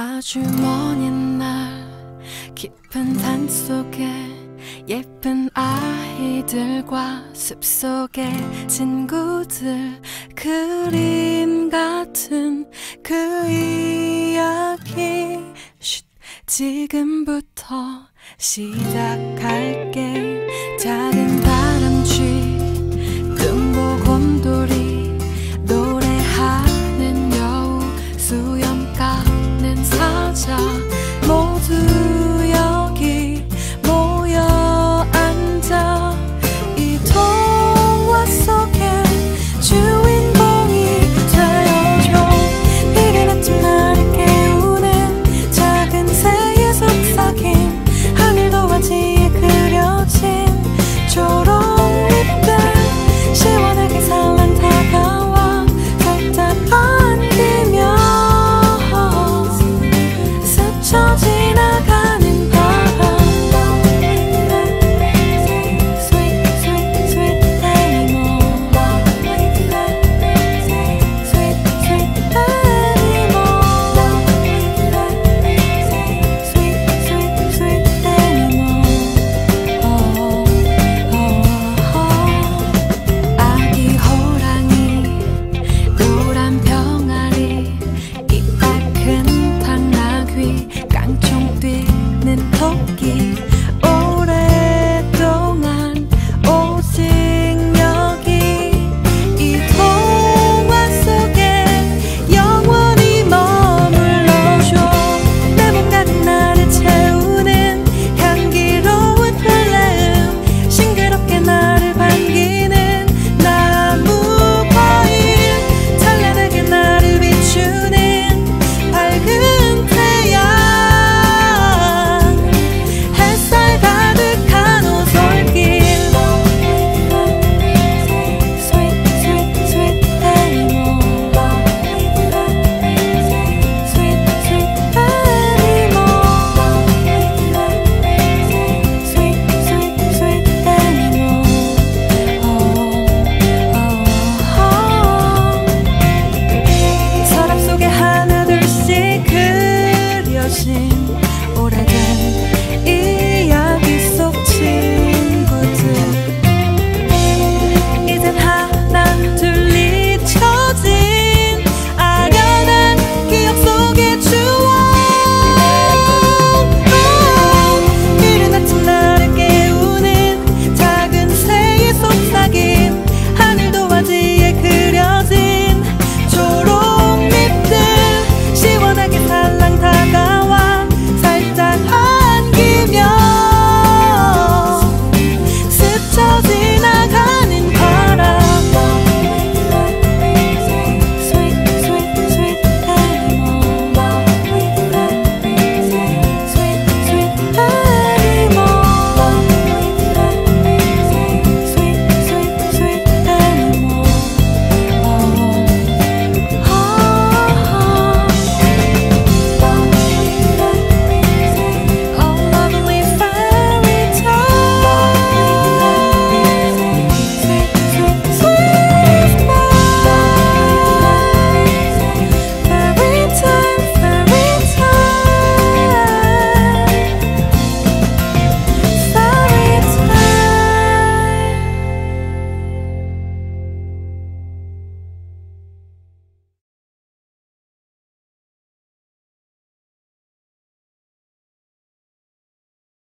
아주 먼 옛날 깊은 산 속에 예쁜 아이들과 숲속의 친구들 그림 같은 그 이야기. 쉿, 지금부터 시작할게 찾아